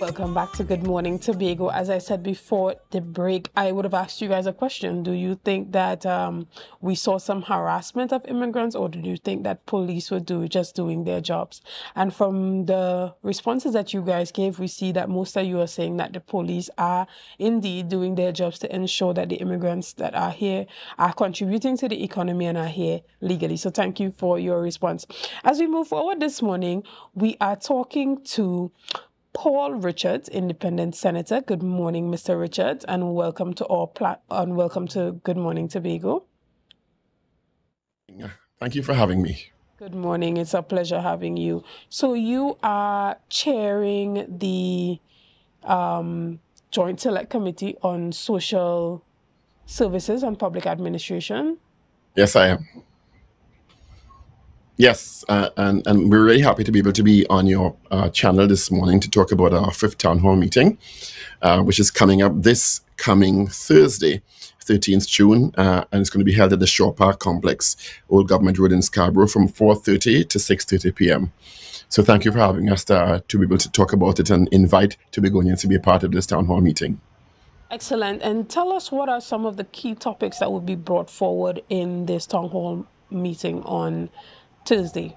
Welcome back to Good Morning Tobago. As I said before the break, I would have asked you guys a question. Do you think that um, we saw some harassment of immigrants, or do you think that police were do, just doing their jobs? And from the responses that you guys gave, we see that most of you are saying that the police are indeed doing their jobs to ensure that the immigrants that are here are contributing to the economy and are here legally. So thank you for your response. As we move forward this morning, we are talking to Paul Richards, Independent Senator. Good morning, Mr. Richards, and welcome to our plat- and welcome to Good Morning Tobago. Thank you for having me. Good morning. It's a pleasure having you. So you are chairing the um, Joint Select Committee on Social Services and Public Administration. Yes, I am. Yes, uh, and, and we're really happy to be able to be on your uh, channel this morning to talk about our fifth town hall meeting, uh, which is coming up this coming Thursday, 13th June, uh, and it's going to be held at the Shaw Park Complex, Old Government Road in Scarborough, from 4:30 to 6:30 p.m. So thank you for having us to, to be able to talk about it and invite Tobagonians to be a part of this town hall meeting. Excellent. And tell us what are some of the key topics that will be brought forward in this town hall meeting on Tuesday?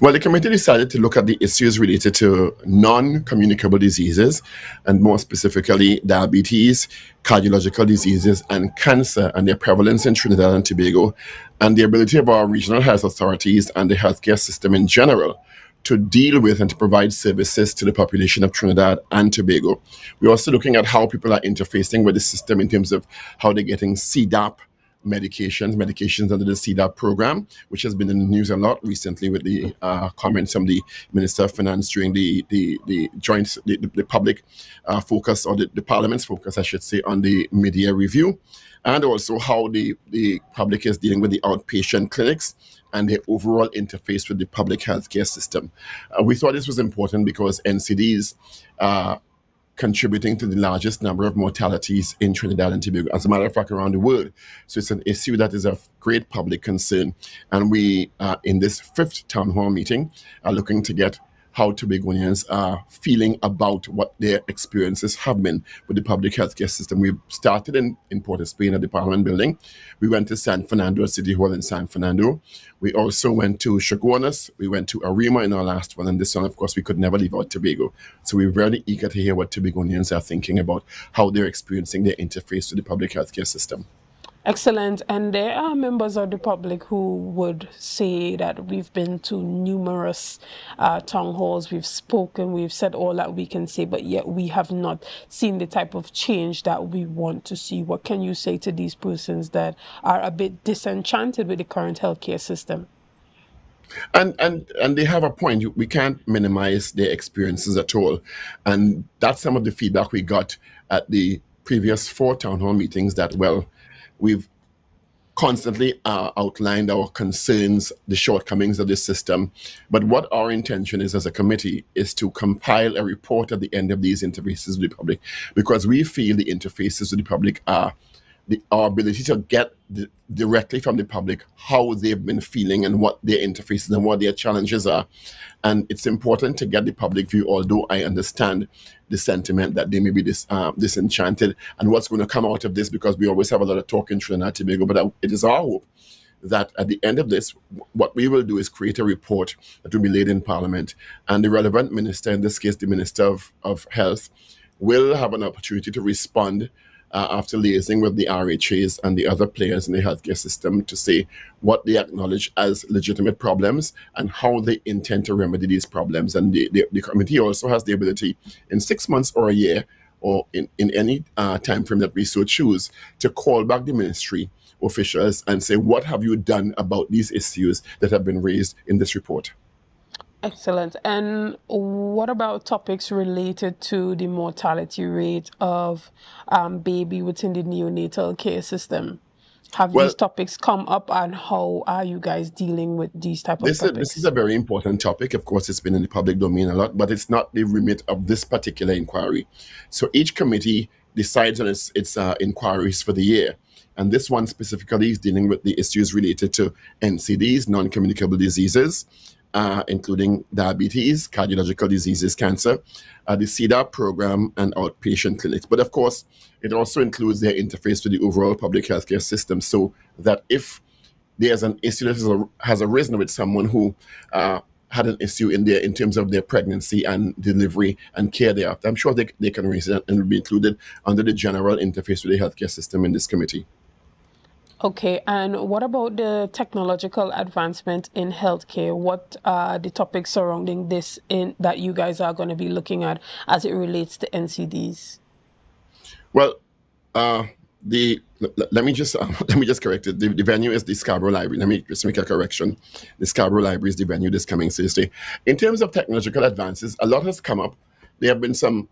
Well, the committee decided to look at the issues related to non communicable diseases, and more specifically, diabetes, cardiological diseases, and cancer, and their prevalence in Trinidad and Tobago, and the ability of our regional health authorities and the healthcare system in general to deal with and to provide services to the population of Trinidad and Tobago. We're also looking at how people are interfacing with the system in terms of how they're getting CDAP medications, medications under the CDAP program, which has been in the news a lot recently with the uh, comments from the Minister of Finance during the the, the joint the, the public uh, focus or the, the Parliament's focus, I should say, on the mid-year review, and also how the the public is dealing with the outpatient clinics and the overall interface with the public healthcare system. Uh, we thought this was important because NCDs uh, contributing to the largest number of mortalities in Trinidad and Tobago, as a matter of fact, around the world. So it's an issue that is of great public concern. And we, uh, in this fifth town hall meeting, are looking to get how Tobagonians are feeling about what their experiences have been with the public healthcare system. We started in, in Port of Spain at the Parliament building. We went to San Fernando, City Hall in San Fernando. We also went to Chaguanas. We went to Arima in our last one. And this one, of course, we could never leave out Tobago. So we're very eager to hear what Tobagonians are thinking about how they're experiencing their interface with the public healthcare system. Excellent. And there are members of the public who would say that we've been to numerous uh, town halls, we've spoken, we've said all that we can say, but yet we have not seen the type of change that we want to see. What can you say to these persons that are a bit disenchanted with the current healthcare system? And and and they have a point. We can't minimize their experiences at all, and that's some of the feedback we got at the previous four town hall meetings. That well, We've constantly uh, outlined our concerns, the shortcomings of this system. But what our intention is as a committee is to compile a report at the end of these interfaces with the public because we feel the interfaces with the public are the, our ability to get the, directly from the public how they've been feeling and what their interfaces and what their challenges are. And it's important to get the public view, although I understand the sentiment that they may be dis, uh, disenchanted and what's going to come out of this because we always have a lot of talk in Trinidad and Tobago. But uh, it is our hope that at the end of this, what we will do is create a report that will be laid in Parliament, and the relevant minister, in this case, the Minister of, of Health, will have an opportunity to respond uh, after liaising with the RHAs and the other players in the healthcare system to say what they acknowledge as legitimate problems and how they intend to remedy these problems. And the, the, the committee also has the ability in six months or a year or in, in any uh, time frame that we so choose to call back the ministry officials and say, what have you done about these issues that have been raised in this report? Excellent. And what about topics related to the mortality rate of um, baby within the neonatal care system? Have well, these topics come up, and how are you guys dealing with these type of this topics? Is, this is a very important topic. Of course, it's been in the public domain a lot, but it's not the remit of this particular inquiry. So each committee decides on its, its uh, inquiries for the year. And this one specifically is dealing with the issues related to NCDs, non communicable diseases, uh, including diabetes, cardiological diseases, cancer, uh, the CDAP program, and outpatient clinics. But of course, it also includes their interface with the overall public healthcare system so that if there's an issue that has arisen with someone who uh, had an issue in their in terms of their pregnancy and delivery and care thereafter. I'm sure they, they can raise it and will be included under the general interface with the healthcare system in this committee. Okay, and what about the technological advancement in healthcare? What are the topics surrounding this in that you guys are going to be looking at as it relates to NCDs? Well, uh, the let me just um, let me just correct it. The, the, venue is the Scarborough Library. Let me just make a correction. The Scarborough Library is the venue this coming Thursday. In terms of technological advances, a lot has come up. There have been some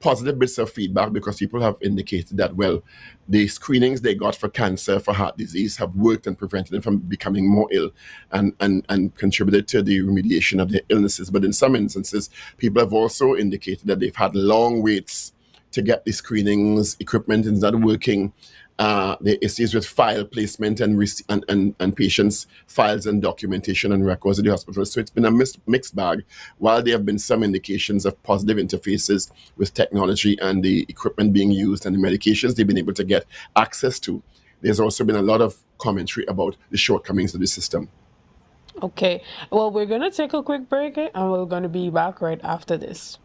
positive bits of feedback because people have indicated that, well, the screenings they got for cancer, for heart disease, have worked and prevented them from becoming more ill and, and, and contributed to the remediation of their illnesses. But in some instances, people have also indicated that they've had long waits to get the screenings, equipment is not working, uh, the issues with file placement and, and, and, and, patients' files and documentation and records at the hospital. So it's been a mixed bag. While there have been some indications of positive interfaces with technology and the equipment being used and the medications they've been able to get access to, there's also been a lot of commentary about the shortcomings of the system. Okay, well, we're going to take a quick break and we're going to be back right after this.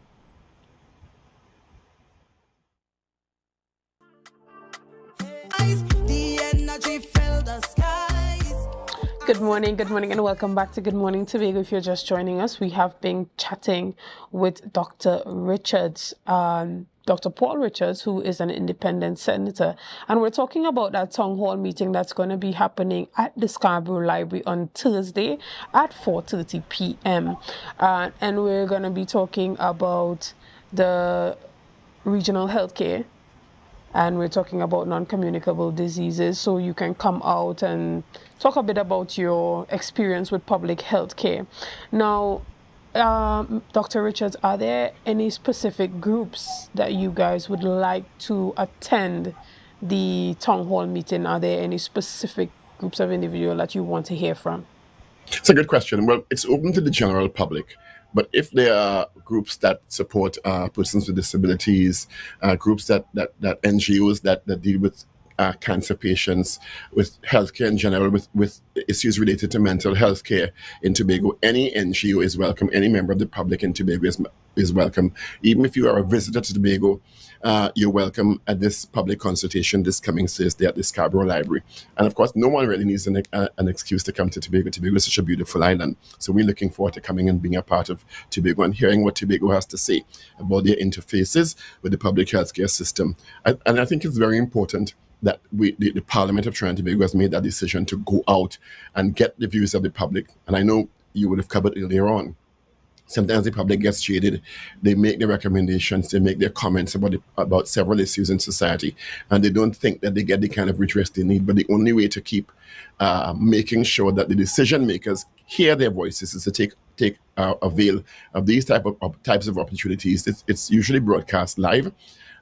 Good morning, good morning, and welcome back to Good Morning Tobago. If you're just joining us, we have been chatting with Dr. Richards, um, Dr. Paul Richards, who is an independent senator, and we're talking about that town hall meeting that's going to be happening at the Scarborough Library on Thursday at 4:30 p.m. Uh, and we're going to be talking about the regional healthcare and we're talking about non-communicable diseases so you can come out and talk a bit about your experience with public health care now um, dr richards are there any specific groups that you guys would like to attend the town hall meeting? Are there any specific groups of individuals that you want to hear from? It's a good question. Well it's open to the general public but if there are groups that support uh, persons with disabilities, uh, groups that, that, that NGOs that, that deal with uh, cancer patients, with healthcare in general, with, with issues related to mental health care in Tobago, any NGO is welcome. Any member of the public in Tobago is, is welcome. Even if you are a visitor to Tobago, uh, you're welcome at this public consultation this coming Thursday at the Scarborough Library. And of course, no one really needs an, uh, an excuse to come to Tobago. Tobago is such a beautiful island. So we're looking forward to coming and being a part of Tobago and hearing what Tobago has to say about their interfaces with the public healthcare system. I, and I think it's very important that we, the, the Parliament of Trinidad Tobago has made that decision to go out and get the views of the public. And I know you would have covered earlier on sometimes the public gets jaded. They make their recommendations, they make their comments about the, about several issues in society, and they don't think that they get the kind of redress they need. But the only way to keep uh, making sure that the decision makers hear their voices is to take take uh, avail of these type of, of types of opportunities. It's, it's usually broadcast live.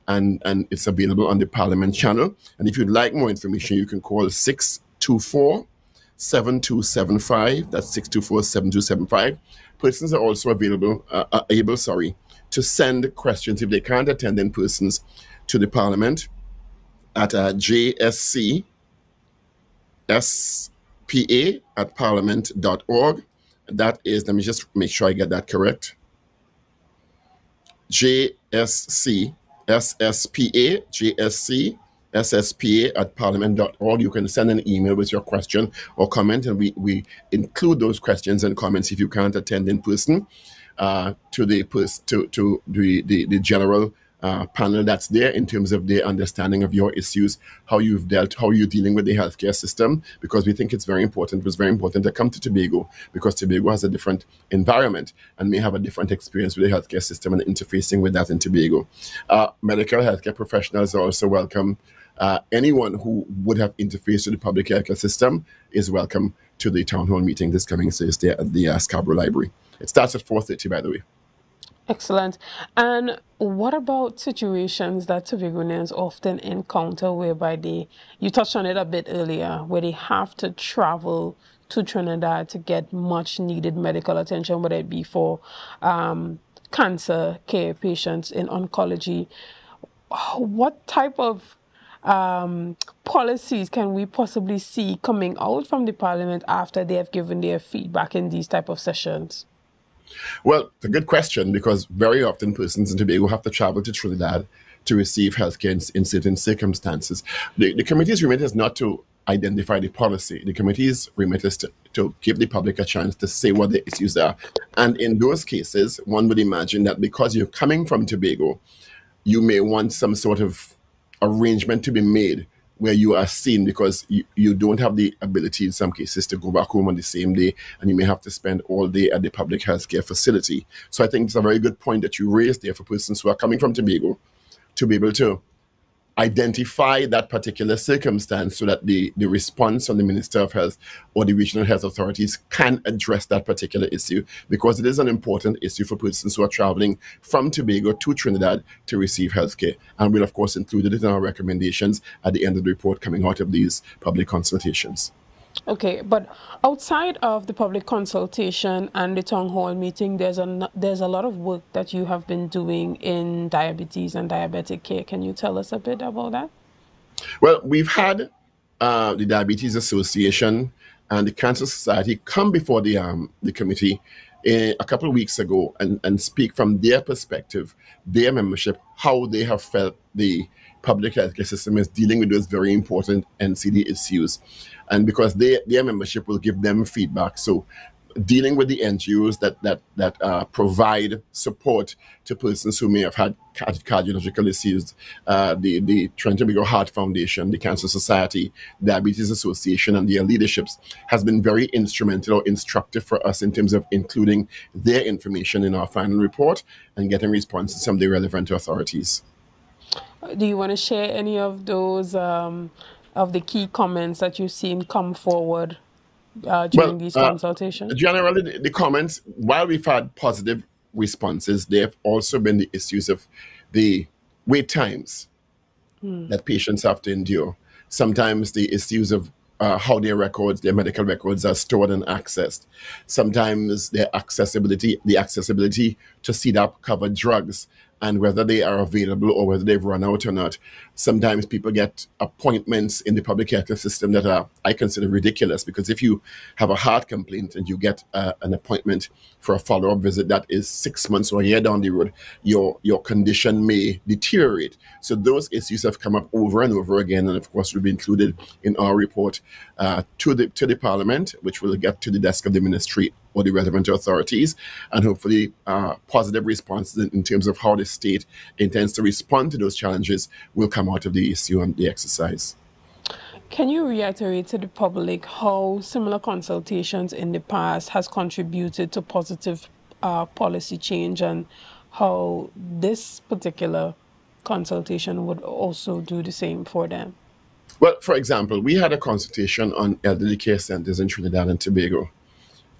And, and it's available on the Parliament channel. And if you'd like more information, you can call 624 7275. That's 624 7275 persons are also available, uh, are able, sorry, to send questions if they can't attend in persons to the Parliament at uh, JSC SPA at parliament.org. That is, let me just make sure I get that correct. JSC SSPA, JSC sspa at parliament.org. You can send an email with your question or comment, and we, we include those questions and comments if you can't attend in person uh, to the to, to the, the, the general uh, panel that's there in terms of their understanding of your issues, how you've dealt, how you're dealing with the healthcare system, because we think it's very important. It was very important to come to Tobago because Tobago has a different environment and may have a different experience with the healthcare system and interfacing with that in Tobago. Uh, medical healthcare professionals are also welcome uh, anyone who would have interfaced with the public healthcare system is welcome to the town hall meeting this coming Thursday at the uh, Scarborough Library. It starts at 4.30, by the way. Excellent. And what about situations that Tobagonians often encounter whereby they, you touched on it a bit earlier, where they have to travel to Trinidad to get much needed medical attention, whether it be for um, cancer care patients in oncology. What type of um, policies can we possibly see coming out from the parliament after they have given their feedback in these type of sessions? Well, it's a good question because very often persons in Tobago have to travel to Trinidad to receive healthcare in, in certain circumstances. The, the committee's remit is not to identify the policy. The committee's remit is to, to give the public a chance to say what the issues are. And in those cases, one would imagine that because you're coming from Tobago, you may want some sort of arrangement to be made where you are seen because you, you don't have the ability in some cases to go back home on the same day and you may have to spend all day at the public health care facility. So I think it's a very good point that you raised there for persons who are coming from Tobago to be able to identify that particular circumstance so that the, the response from the Minister of Health or the regional health authorities can address that particular issue because it is an important issue for persons who are traveling from Tobago to Trinidad to receive health care. And we'll, of course, include it in our recommendations at the end of the report coming out of these public consultations. Okay, but outside of the public consultation and the town hall meeting, there's a there's a lot of work that you have been doing in diabetes and diabetic care. Can you tell us a bit about that? Well, we've had uh, the Diabetes Association and the Cancer Society come before the um, the committee uh, a couple of weeks ago and, and speak from their perspective, their membership, how they have felt the public healthcare system is dealing with those very important NCD issues. And because they, their membership will give them feedback. So dealing with the NGOs that that that uh, provide support to persons who may have had cardiological issues, uh, the the Trent Tobago Heart Foundation, the Cancer Society, Diabetes Association, and their leaderships has been very instrumental or instructive for us in terms of including their information in our final report and getting responses from the relevant authorities. Do you want to share any of those um, of the key comments that you've seen come forward uh, during well, these uh, consultations? Generally, the, the, comments, while we've had positive responses, there have also been the issues of the wait times hmm. that patients have to endure. Sometimes the issues of uh, how their records, their medical records are stored and accessed. Sometimes their accessibility, the accessibility to CDAP covered drugs and whether they are available or whether they've run out or not. Sometimes people get appointments in the public health system that are, I consider ridiculous because if you have a heart complaint and you get uh, an appointment for a follow up visit that is six months or a year down the road, your, your condition may deteriorate. So those issues have come up over and over again, and of course, will be included in our report uh, to the to the Parliament, which will get to the desk of the Ministry or the relevant authorities, and hopefully uh, positive responses in, in, terms of how the state intends to respond to those challenges will come out of the issue and the exercise. Can you reiterate to the public how similar consultations in the past has contributed to positive uh, policy change and how this particular consultation would also do the same for them? Well, for example, we had a consultation on elderly care centers in Trinidad and Tobago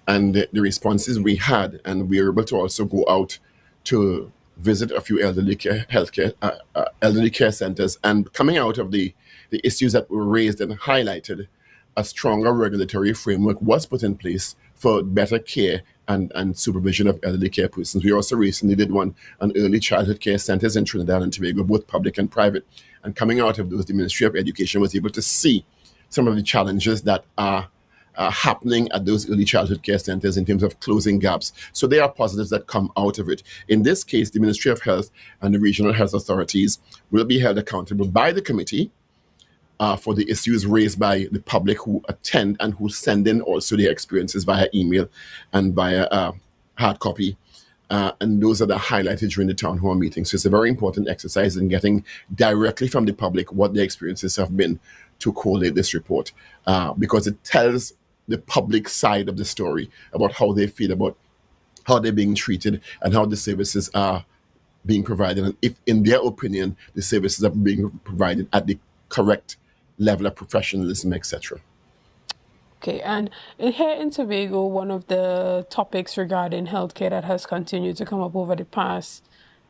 and the, the, responses we had, and we were able to also go out to visit a few elderly care, healthcare, uh, uh, elderly care centers, and coming out of the the issues that were raised and highlighted, a stronger regulatory framework was put in place for better care and, and supervision of elderly care persons. We also recently did one on early childhood care centers in Trinidad and Tobago, both public and private. And coming out of those, the Ministry of Education was able to see some of the challenges that are uh, happening at those early childhood care centers in terms of closing gaps. So there are positives that come out of it. In this case, the Ministry of Health and the regional health authorities will be held accountable by the committee uh, for the issues raised by the public who attend and who send in also their experiences via email and via uh, hard copy. Uh, and those are the highlighted during the town hall meeting. So it's a very important exercise in getting directly from the public what their experiences have been to collate this report uh, because it tells the public side of the story about how they feel about how they're being treated and how the services are being provided and if in their opinion the services are being provided at the correct level of professionalism etc Okay, and here in Tobago, one of the topics regarding healthcare that has continued to come up over the past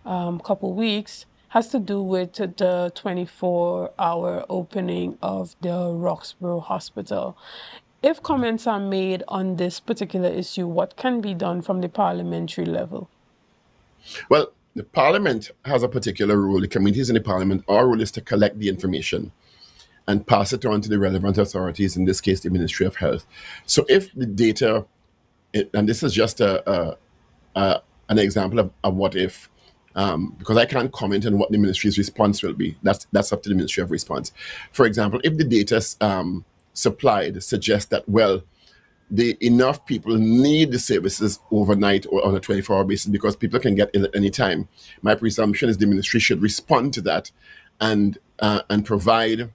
um, couple weeks has to do with the 24 hour opening of the Roxborough Hospital. If comments are made on this particular issue, what can be done from the parliamentary level? Well, the parliament has a particular role. The committees in the parliament, our role is to collect the information and pass it on to the relevant authorities, in this case, the Ministry of Health. So if the data, and this is just a, a, a an example of, of what if, um, because I can't comment on what the ministry's response will be. That's that's up to the Ministry of Response. For example, if the data um, supplied suggests that well, the enough people need the services overnight or on a 24-hour basis because people can get ill at any time. My presumption is the ministry should respond to that and uh, and provide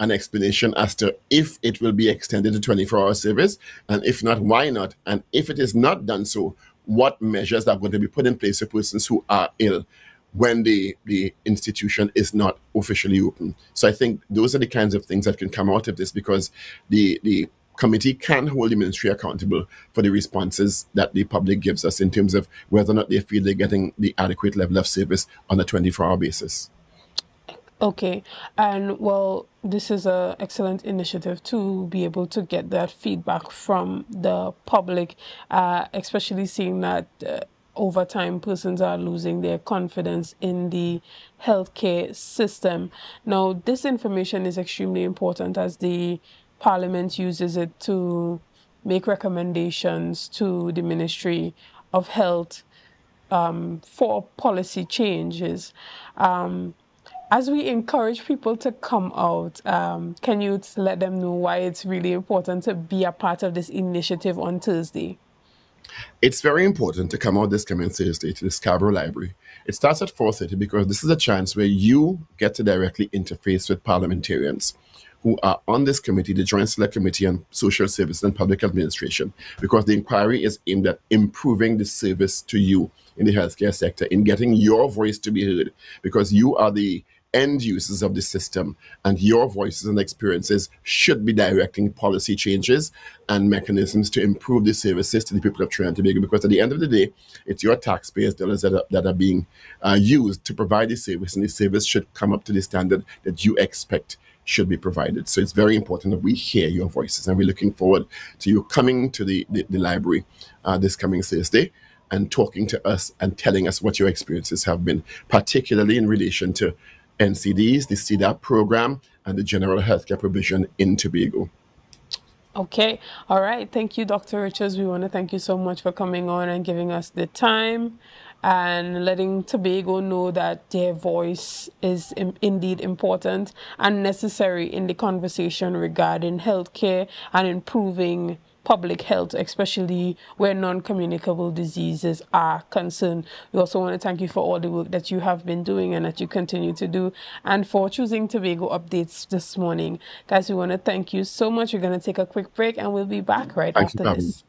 an explanation as to if it will be extended to 24-hour service, and if not, why not? And if it is not done so, what measures are going to be put in place for persons who are ill when the, the institution is not officially open. So I think those are the kinds of things that can come out of this because the, the committee can hold the ministry accountable for the responses that the public gives us in terms of whether or not they feel they're getting the adequate level of service on a 24 hour basis. Okay, and well, this is an excellent initiative to be able to get that feedback from the public, uh, especially seeing that uh, over time persons are losing their confidence in the healthcare system. Now, this information is extremely important as the Parliament uses it to make recommendations to the Ministry of Health um, for policy changes. Um, as we encourage people to come out, um, can you let them know why it's really important to be a part of this initiative on Thursday? It's very important to come out this coming Thursday to the Scarborough Library. It starts at 4.30 because this is a chance where you get to directly interface with parliamentarians who are on this committee, the Joint Select Committee on Social Services and Public Administration, because the inquiry is aimed at improving the service to you in the healthcare sector, in getting your voice to be heard, because you are the end users of the system and your voices and experiences should be directing policy changes and mechanisms to improve the services to the people of Trinidad and Tobago because at the end of the day it's your taxpayers dollars that are, that are being uh, used to provide the service and the service should come up to the standard that you expect should be provided. So it's very important that we hear your voices and we're looking forward to you coming to the, the, the library uh, this coming Thursday and talking to us and telling us what your experiences have been, particularly in relation to NCDs, the CDAP program, and the general healthcare provision in Tobago. Okay. All right. Thank you, Dr. Richards. We want to thank you so much for coming on and giving us the time and letting Tobago know that their voice is Im- indeed important and necessary in the conversation regarding healthcare and improving public health, especially where non-communicable diseases are concerned. We also want to thank you for all the work that you have been doing and that you continue to do and for choosing Tobago updates this morning. Guys, we want to thank you so much. We're going to take a quick break and we'll be back right thank after this.